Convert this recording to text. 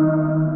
Amen.